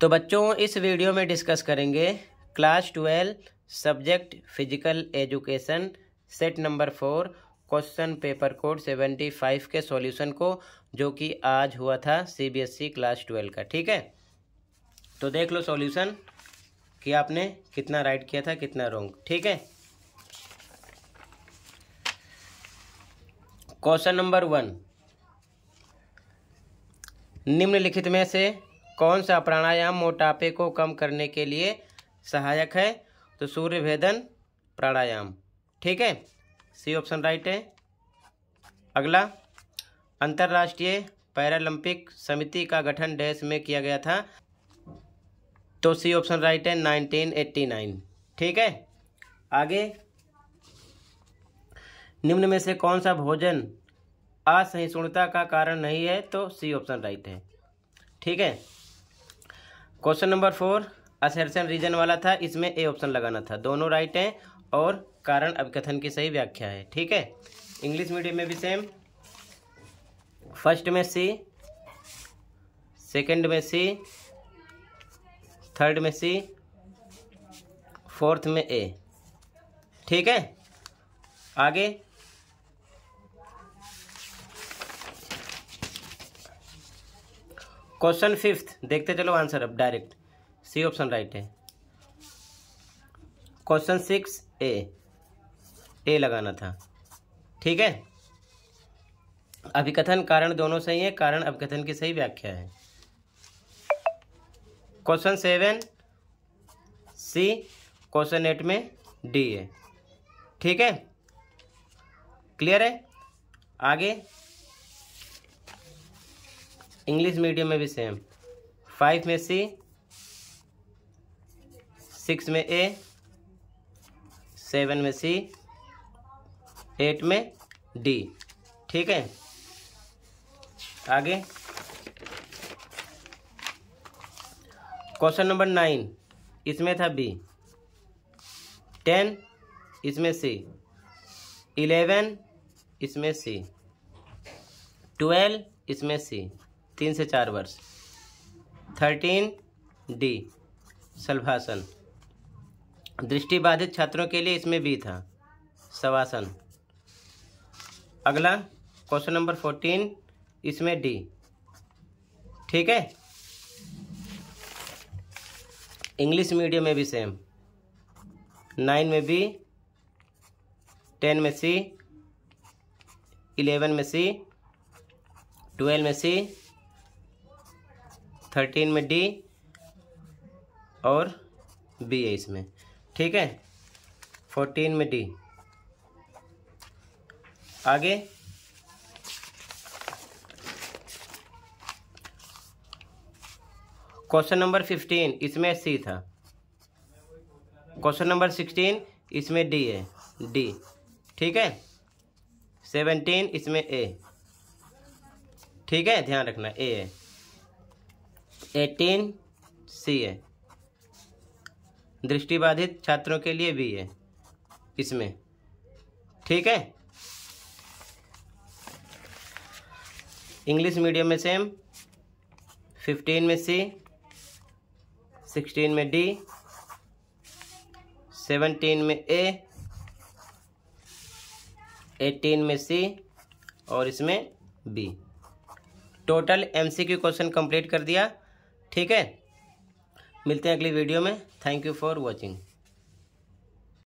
तो बच्चों, इस वीडियो में डिस्कस करेंगे class twelve, subject, physical education, set number four, question paper code seventy five के सॉल्यूशन को, जो कि आज हुआ था सीबीएसई क्लास ट्वेल्व का, ठीक है? तो देख लो सॉल्यूशन, कि आपने कितना राइट किया था, कितना रॉन्ग, ठीक है? Question number one. निम्नलिखित में से कौन सा प्राणायाम मोटापे को कम करने के लिए सहायक है? तो सूर्य भेदन प्राणायाम। ठीक है? सी ऑप्शन राइट है। अगला, अंतर्राष्ट्रीय पैरालंपिक समिति का गठन डैश में किया गया था। तो सी ऑप्शन राइट है 1989 ठीक है? आगे, निम्न में से कौन सा भोजन असहिष्णुता का कारण नहीं है? तो सी ऑप्शन राइट है। ठीक है? Question number four assertion reason वाला था, इसमें ए ऑप्शन लगाना था। दोनों राइट हैं और कारण अभिकथन की सही व्याख्या है, ठीक है? इंग्लिश मीडियम में भी सेम फ़र्स्ट में सी सेकंड में सी थर्ड में सी फोर्थ में ए ठीक है? आगे क्वेश्चन फिफ्थ, देखते चलो आंसर अब, डायरेक्ट। सी ऑप्शन राइट है। Question six, A. ए लगाना था। ठीक है? अभिकथन कारण दोनों सही है, कारण अभिकथन की सही व्याख्या है। Question seven, C. Question eight में डी है। ठीक है? क्लियर है? आगे। इंग्लिश मीडियम में भी सेम फाइव में सी सिक्स में ए सेवन में सी एट में डी ठीक है? आगे. क्वेश्चन नंबर नाइन इसमें था बी टेन इसमें सी इलेवन इसमें सी ट्वेल्व इसमें सी तीन से चार वर्ष। थर्टीन डी सलभासन दृष्टिबाधित छात्रों के लिए इसमें बी था। सवासन अगला, क्वेश्चन नंबर फोर्टीन, इसमें डी। ठीक है? इंग्लिश मीडियम में भी सेम। नाइन में बी, टेन में सी, इलेवन में सी, ट्वेल्व में सी थर्टीन में डी और बी है इसमें। ठीक है? फोर्टीन में डी। आगे। क्वेश्चन नंबर फिफ्टीन, इसमें सी था। क्वेश्चन नंबर सिक्सटीन, इसमें डी है। डी। ठीक है? सेवनटीन, इसमें ए। ठीक है? ध्यान रखना, ए है। एटीन सी है। दृष्टिबाधित छात्रों के लिए भी है इसमें। ठीक है? इंग्लिश मीडियम में सेम, फिफ्टीन में सी, सिक्सटीन में डी, सेवनटीन में ए, एटीन में सी और इसमें B. Total MCQ question complete कर दिया। ठीक है? मिलते हैं अगली वीडियो में. Thank you for watching